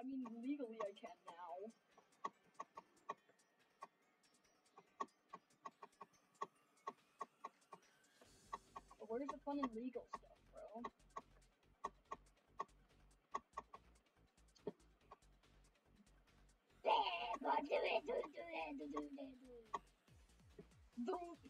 I mean, legally I can now. But where's the fun in legal stuff, bro? Do